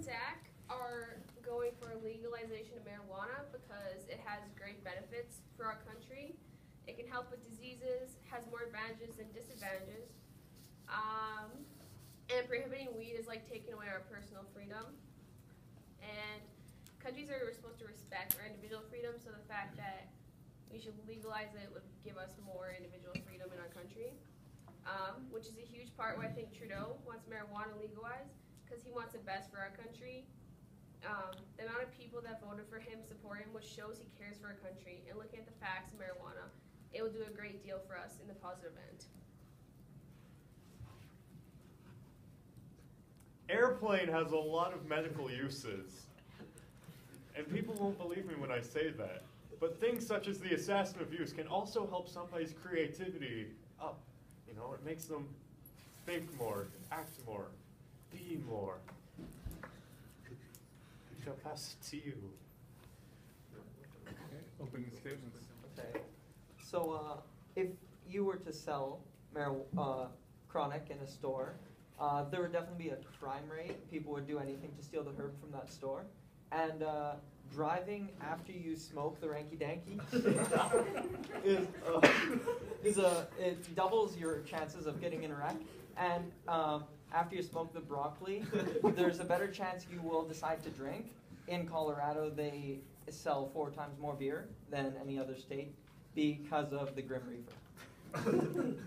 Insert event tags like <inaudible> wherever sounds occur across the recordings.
Zach are going for legalization of marijuana because it has great benefits for our country. It can help with diseases, has more advantages than disadvantages. Um, and prohibiting weed is like taking away our personal freedom. And countries are supposed to respect our individual freedom, so the fact that we should legalize it would give us more individual freedom in our country. Um, which is a huge part why I think Trudeau wants marijuana legalized, because he wants the best for our country. Um, the amount of people that voted for him support him, which shows he cares for our country. And looking at the facts of marijuana, it will do a great deal for us in the positive end. Airplane has a lot of medical uses. And people won't believe me when I say that. But things such as the assessment of use can also help somebody's creativity up. You know, it makes them think more, act more, be more. I shall pass it to you. Opening statements. Okay. So, uh, if you were to sell marijuana, uh, chronic in a store, uh, there would definitely be a crime rate. People would do anything to steal the herb from that store. And uh, driving after you smoke the ranky danky <laughs> is, uh, is a it doubles your chances of getting in a wreck. And um, after you smoke the broccoli, <laughs> there's a better chance you will decide to drink. In Colorado, they sell four times more beer than any other state because of the Grim Reaper. <laughs>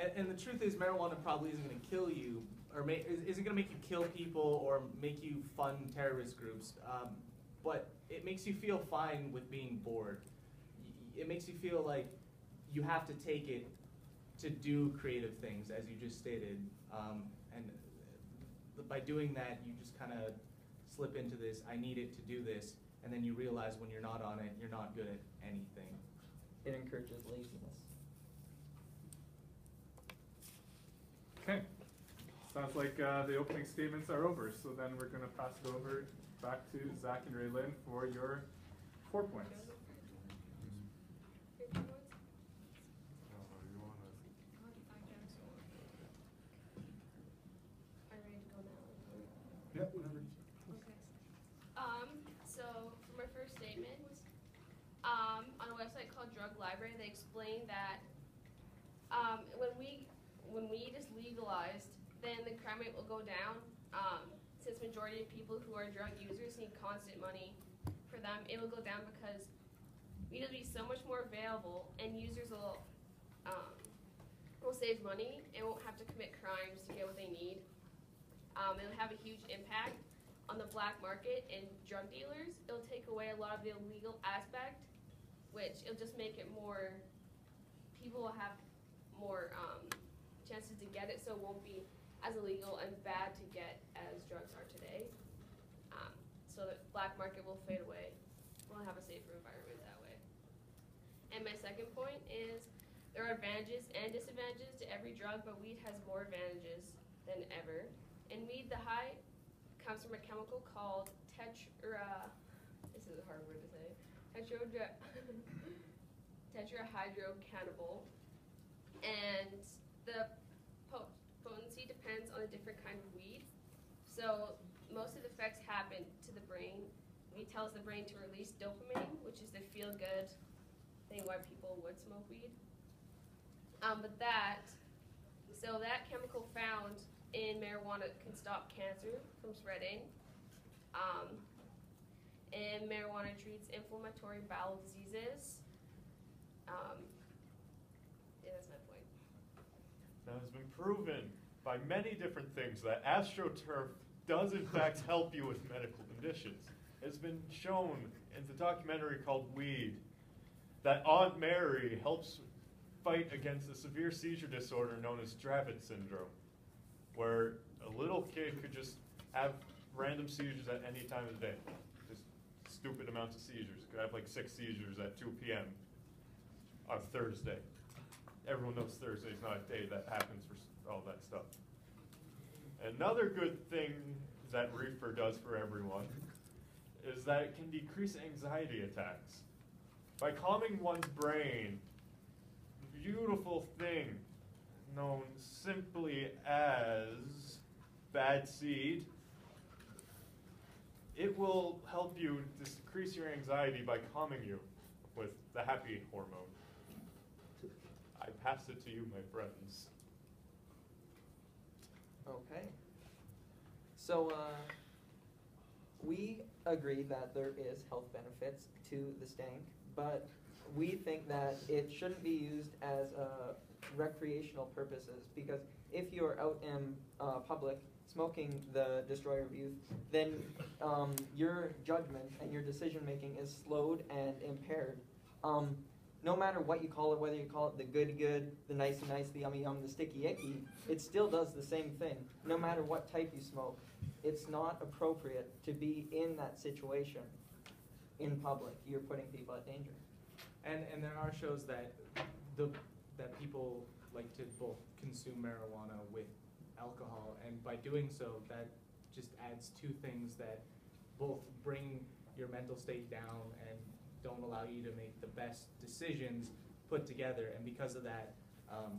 And, and the truth is, marijuana probably isn't going to kill you, or ma- is, isn't going to make you kill people or make you fund terrorist groups. Um, but it makes you feel fine with being bored. It makes you feel like you have to take it to do creative things, as you just stated. Um, and uh, by doing that, you just kind of slip into this. I need it to do this, and then you realize when you're not on it, you're not good at anything. It encourages laziness. Okay. Sounds like uh, the opening statements are over, so then we're going to pass it over back to Zach and Raylyn for your four points. Are you ready to go now? Yep, whatever. Okay. Um, so for my first statement, um, on a website called Drug Library, they explain that um, when we when weed is legalized, then the crime rate will go down. Um, since majority of people who are drug users need constant money for them, it will go down because weed will be so much more available, and users will um, will save money and won't have to commit crimes to get what they need. Um, it'll have a huge impact on the black market and drug dealers. It'll take away a lot of the illegal aspect, which it'll just make it more. People will have more um, chances to get it, so it won't be as illegal and bad to get as drugs are today. Um, so the black market will fade away. We'll have a safer environment that way. And my second point is there are advantages and disadvantages to every drug, but weed has more advantages than ever. In weed, the high comes from a chemical called tetra. This is a hard word to say. <coughs> Tetra. tetrahydrocannabinol, and the po- potency depends on the different kind of weed. So most of the effects happen to the brain. It tells the brain to release dopamine, which is the feel-good thing why people would smoke weed. Um, but that, so that chemical found in marijuana can stop cancer from spreading. Um, and marijuana treats inflammatory bowel diseases. Um, yeah, that's my point. Now, it's been proven by many different things that AstroTurf does in fact <laughs> help you with medical conditions. It's been shown in the documentary called Weed that Aunt Mary helps fight against a severe seizure disorder known as Dravet syndrome, where a little kid could just have random seizures at any time of the day. Stupid amounts of seizures. Could have like six seizures at 2 p.m. on Thursday. Everyone knows Thursday's not a day that happens for all that stuff. Another good thing that reefer does for everyone is that it can decrease anxiety attacks. By calming one's brain, beautiful thing known simply as bad seed it will help you decrease your anxiety by calming you with the happy hormone. I pass it to you, my friends. Okay. So, uh, we agree that there is health benefits to the stank, but we think that it shouldn't be used as uh, recreational purposes because if you're out in uh, public smoking the destroyer of youth, then um, your judgment and your decision making is slowed and impaired. Um, no matter what you call it, whether you call it the good good, the nicey nice, the yummy yum, the sticky icky, it still does the same thing. No matter what type you smoke, it's not appropriate to be in that situation in public. You're putting people at danger. And and there are shows that the that people like to both consume marijuana with alcohol, and by doing so, that just adds two things that both bring your mental state down and don't allow you to make the best decisions put together. And because of that, um,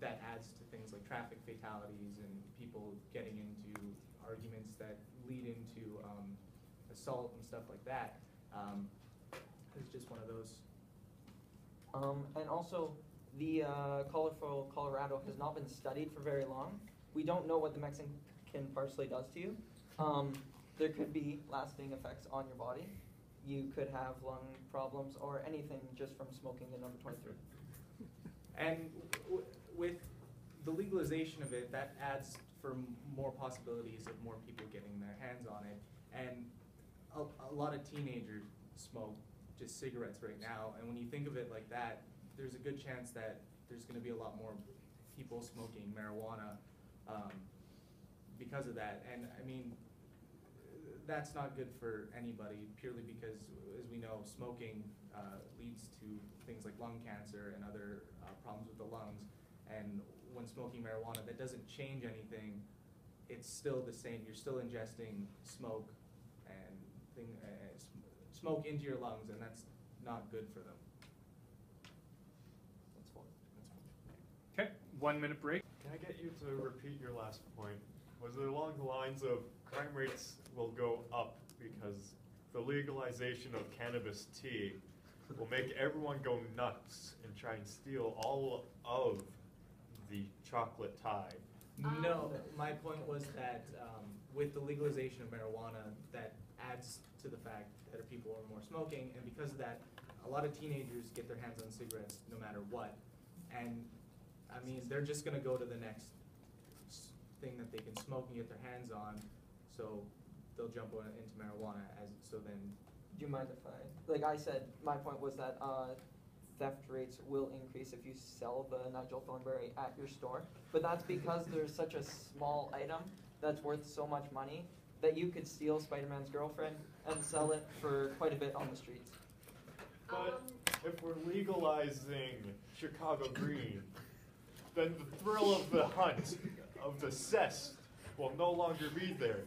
that adds to things like traffic fatalities and people getting into arguments that lead into um, assault and stuff like that. Um, it's just one of those Um, and also, the uh, colorful Colorado has not been studied for very long. We don't know what the Mexican parsley does to you. Um, there could be lasting effects on your body. You could have lung problems or anything just from smoking the number 23. And with the legalization of it, that adds for more possibilities of more people getting their hands on it. And a, a lot of teenagers smoke just cigarettes right now. And when you think of it like that, there's a good chance that there's going to be a lot more people smoking marijuana um, because of that. And I mean, that's not good for anybody purely because, as we know, smoking uh, leads to things like lung cancer and other uh, problems with the lungs. And when smoking marijuana, that doesn't change anything. It's still the same. You're still ingesting smoke and thing, uh, smoke into your lungs, and that's not good for them. That's fine. Okay, one minute break. Can I get you to repeat your last point? Was it along the lines of crime rates will go up because the legalization of cannabis tea will make everyone go nuts and try and steal all of the chocolate Thai? No, Um, my point was that um, with the legalization of marijuana, that adds to the fact that people are more smoking, and because of that, a lot of teenagers get their hands on cigarettes no matter what. And I mean, they're just gonna go to the next s- thing that they can smoke and get their hands on, so they'll jump on into marijuana as so then. Do you mind if I, like I said, my point was that uh, theft rates will increase if you sell the Nigel Thornberry at your store. But that's because <laughs> there's such a small item that's worth so much money that you could steal Spider-Man's girlfriend and sell it for quite a bit on the streets. But Um, if we're legalizing Chicago Green, then the thrill of the hunt, of the cess, will no longer be there.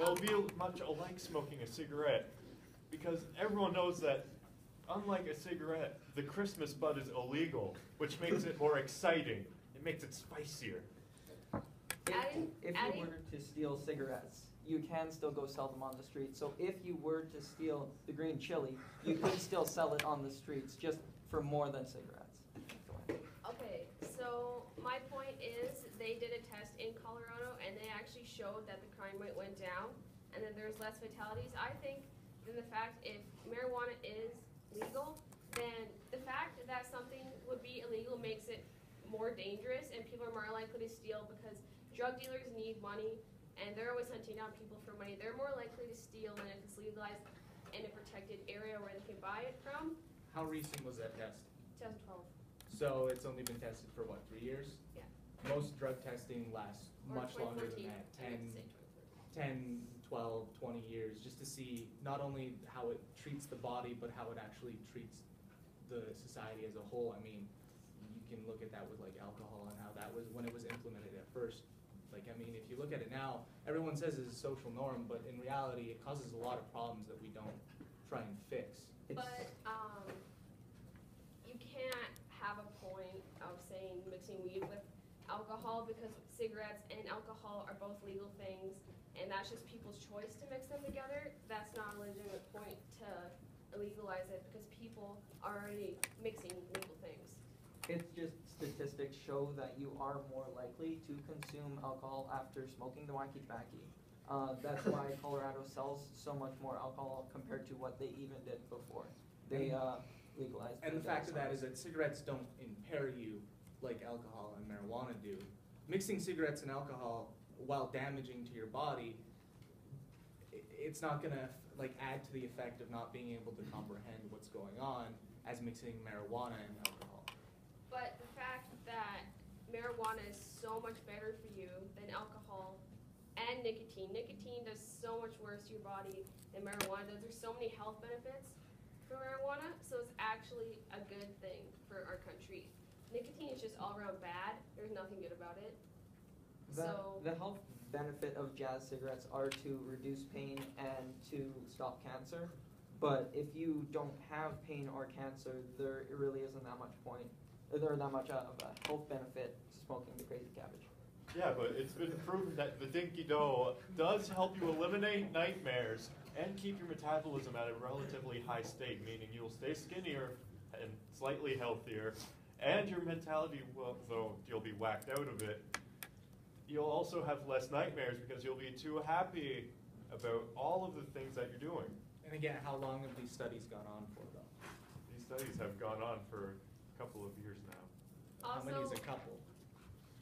It'll be much alike smoking a cigarette, because everyone knows that, unlike a cigarette, the Christmas bud is illegal, which makes it more exciting. It makes it spicier. If, Adding- if you adding- were to steal cigarettes, you can still go sell them on the street. So if you were to steal the green chili, you could still sell it on the streets just for more than cigarettes. Okay, so my point is they did a test in Colorado and they actually showed that the crime rate went down and that there's less fatalities. I think than the fact if marijuana is legal, then the fact that something would be illegal makes it more dangerous and people are more likely to steal because drug dealers need money and they're always hunting down people for money. They're more likely to steal than if it's legalized in a protected area where they can buy it from. How recent was that test? 2012. So it's only been tested for what, three years? Yeah. Most drug testing lasts Or much longer 2014, than that, I meant 10, say 2014. 10, 12, 20 years, just to see not only how it treats the body, but how it actually treats the society as a whole. I mean, you can look at that with like alcohol and how that was when it was implemented at first. Like, I mean, if you look at it now, everyone says it's a social norm, but in reality, it causes a lot of problems that we don't try and fix. It's- But um, you can't have a point of saying mixing weed with alcohol because cigarettes and alcohol are both legal things, and that's just people's choice to mix them together. That's not a legitimate point to legalize it because people are already mixing legal things. It's just statistics show that you are more likely to consume alcohol after smoking the wacky tobacco. Uh, that's why <laughs> Colorado sells so much more alcohol compared to what they even did before. They uh, legalized. And the fact of that is that cigarettes don't impair you like alcohol and marijuana do. Mixing cigarettes and alcohol while damaging to your body, it's not gonna like add to the effect of not being able to comprehend what's going on as mixing marijuana and alcohol. But the fact that marijuana is so much better for you than alcohol and nicotine. Nicotine does so much worse to your body than marijuana does. There's so many health benefits for marijuana, so it's actually a good thing for our country. Nicotine is just all around bad. There's nothing good about it. The, So- the health benefit of jazz cigarettes are to reduce pain and to stop cancer. But if you don't have pain or cancer, there really isn't that much point. There that much of a health benefit to smoking the crazy cabbage. Yeah, but it's been proven that the Dinky Dough does help you eliminate nightmares and keep your metabolism at a relatively high state, meaning you'll stay skinnier and slightly healthier, and your mentality will, though you'll be whacked out of it, you'll also have less nightmares because you'll be too happy about all of the things that you're doing. And again, how long have these studies gone on for though? These studies have gone on for a couple of years now. How many is a couple?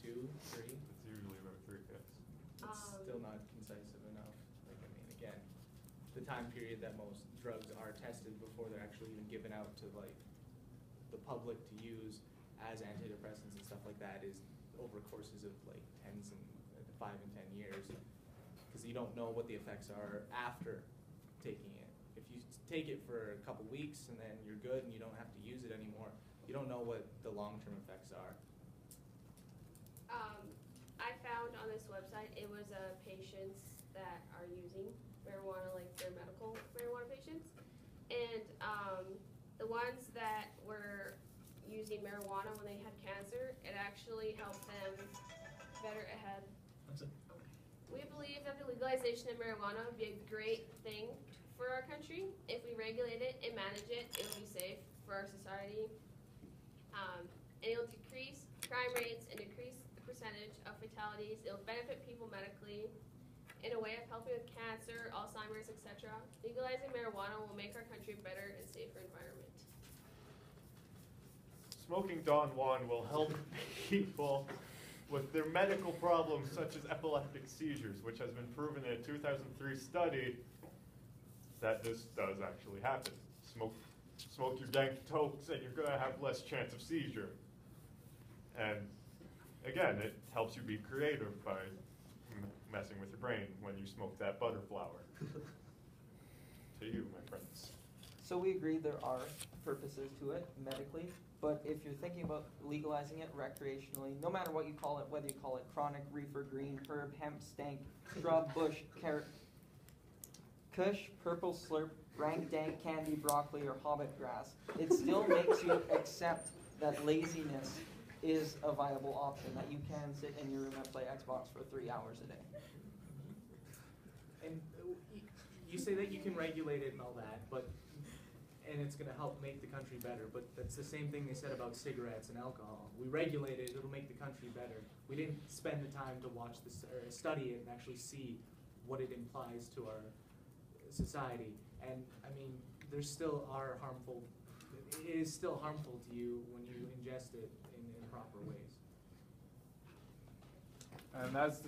Two, three? It's usually about three fifths. It's Um, still not concisive enough. Like, I mean, again, the time period that most drugs are tested before they're actually even given out to like the public to use as antidepressants and stuff like that is over courses of like tens and uh, five and ten years. Because you don't know what the effects are after taking it. If you take it for a couple weeks and then you're good and you don't have to use it anymore, you don't know what the long-term effects are. Um, I found on this website, it was uh, patients that are using marijuana, like they're medical marijuana patients. And um, the ones that were using marijuana when they had cancer, it actually helped them better ahead. We believe that the legalization of marijuana would be a great thing for our country. If we regulate it and manage it, it will be safe for our society. Um, and it'll decrease crime rates and decrease the percentage of fatalities. It'll benefit people medically in a way of helping with cancer, Alzheimer's, etc. Legalizing marijuana will make our country a better and safer environment. Smoking Don Juan will help people with their medical problems such as epileptic seizures, which has been proven in a 2003 study that this does actually happen. Smoke, smoke your dank tokes and you're gonna have less chance of seizure. And again, it helps you be creative by messing with your brain when you smoke that butter flower. <laughs> to you, my friends. So we agree there are purposes to it medically, but if you're thinking about legalizing it recreationally, no matter what you call it, whether you call it chronic, reefer, green, herb, hemp, stank, shrub, <laughs> bush, carrot, kush, purple slurp, rank dank, candy, broccoli, or hobbit grass, it still makes you accept that laziness is a viable option, that you can sit in your room and play Xbox for three hours a day. And uh, you say that you can regulate it and all that, but, and it's gonna help make the country better, but that's the same thing they said about cigarettes and alcohol. We regulate it, it'll make the country better. We didn't spend the time to watch this, or study it and actually see what it implies to our society. And, I mean, there still are harmful, it is still harmful to you when you ingest it in improper ways. And that's